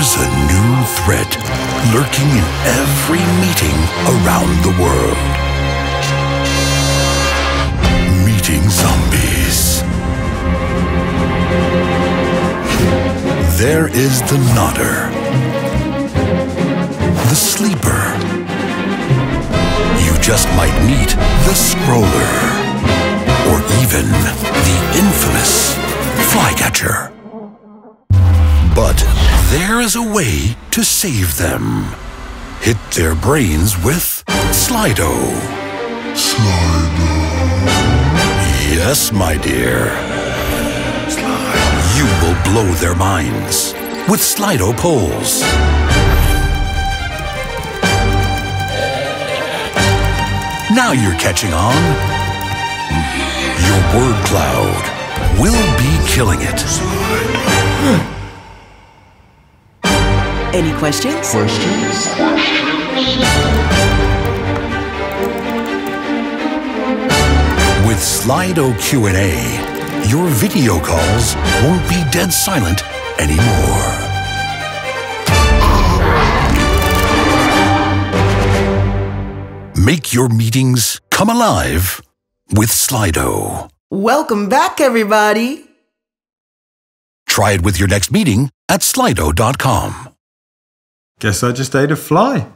There's a new threat lurking in every meeting around the world. Meeting zombies. There is the nodder. The sleeper. You just might meet the scroller. Or even the infamous flycatcher. But there is a way to save them. Hit their brains with Slido. Slido. Yes, my dear. Slido. You will blow their minds with Slido polls. Now you're catching on. Your word cloud will be killing it. Any questions? With Slido Q&A, your video calls won't be dead silent anymore. Make your meetings come alive with Slido. Welcome back, everybody. Try it with your next meeting at slido.com. Guess I just ate a fly.